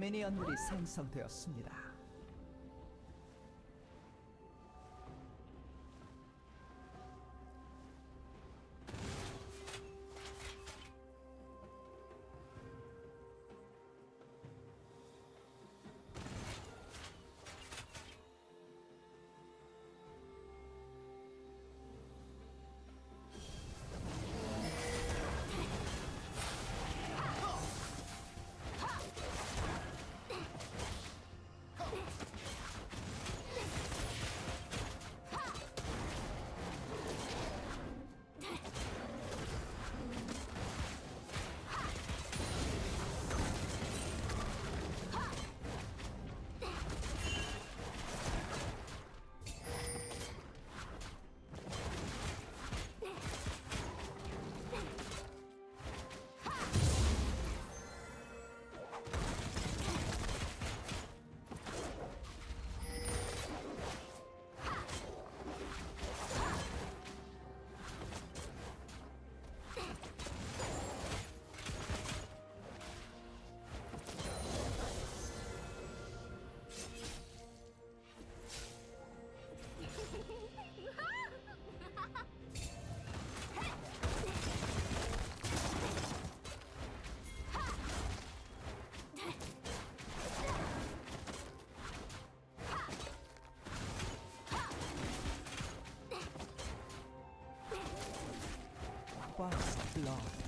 미니언들이 생성되었습니다. Blood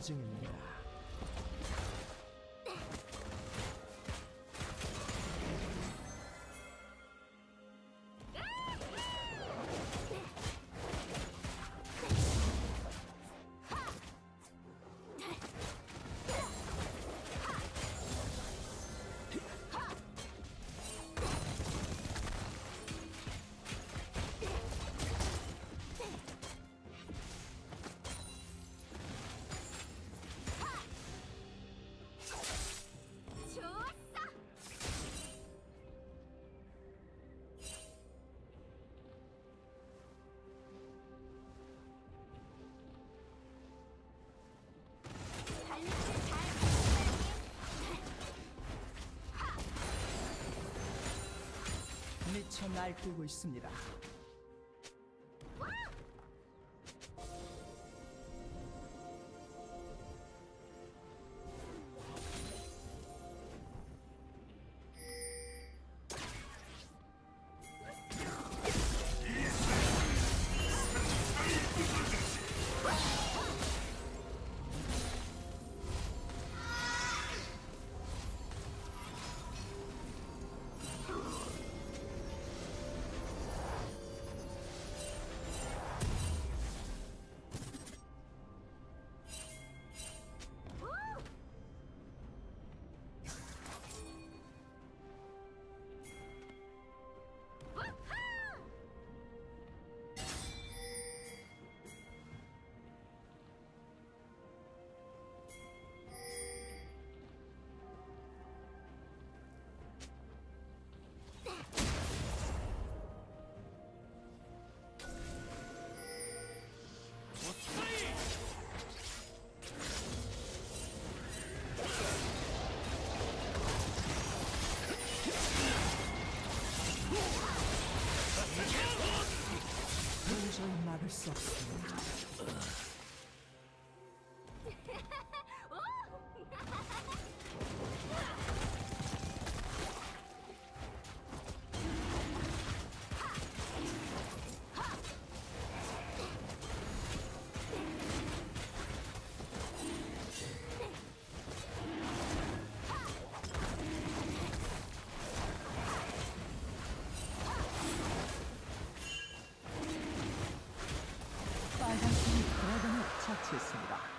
静 금. 미쳐 날뛰고 있습니다. another substance. 캐치했습니다.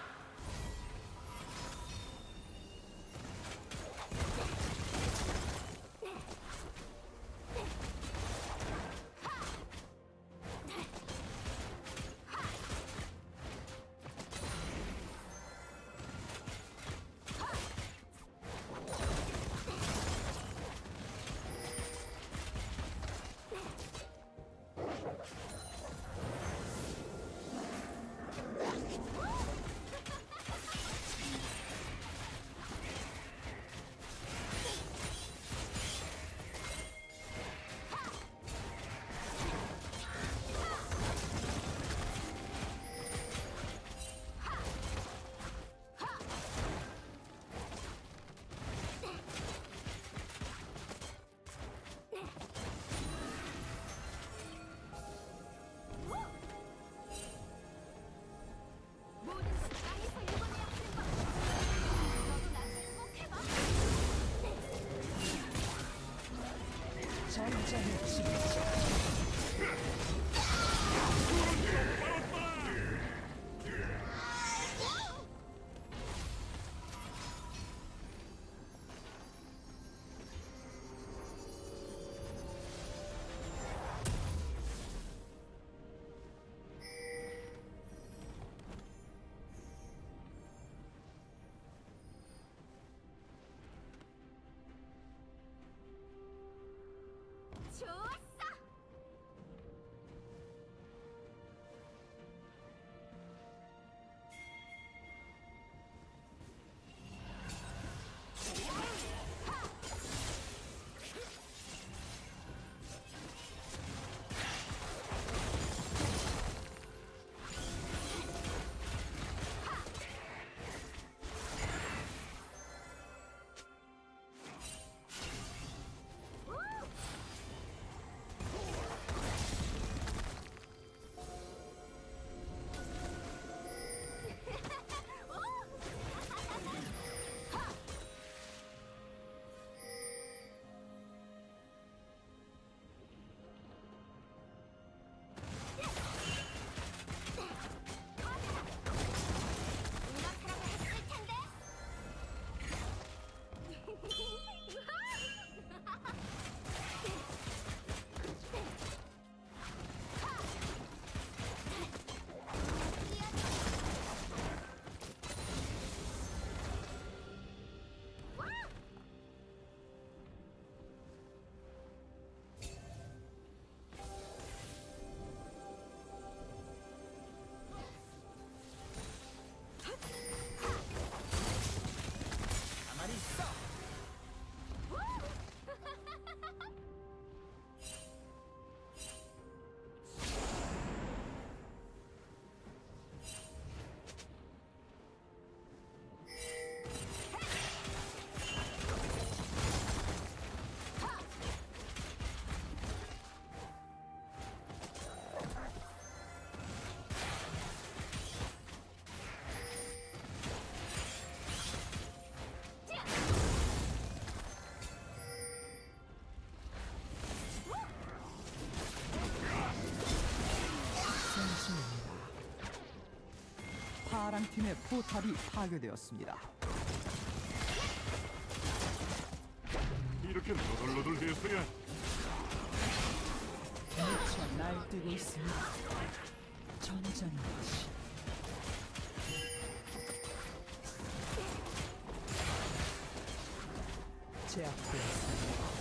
팀의 포탑이 파괴되었습니다. 이렇게 너덜너덜해서야 미쳐 날뛰고 있습니다. 신 제압되었습니다.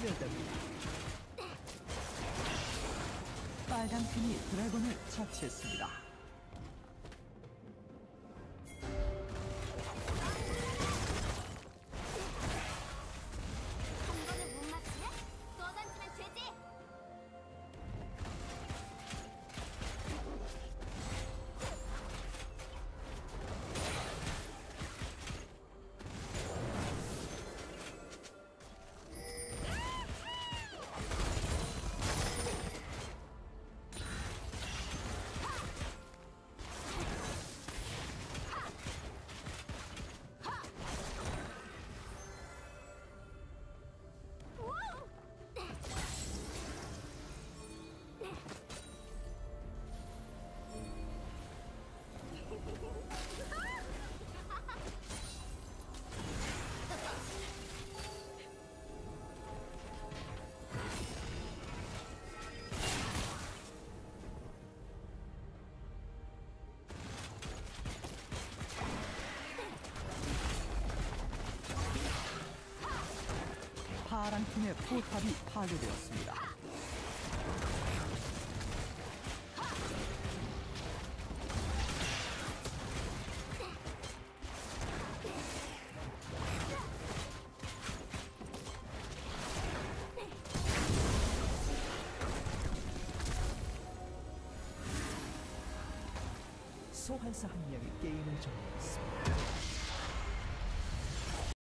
곧 소멸됩니다. 빨간 팀이 드래곤을 처치했습니다. 파란 팀의 포탑이 파괴되었습니다.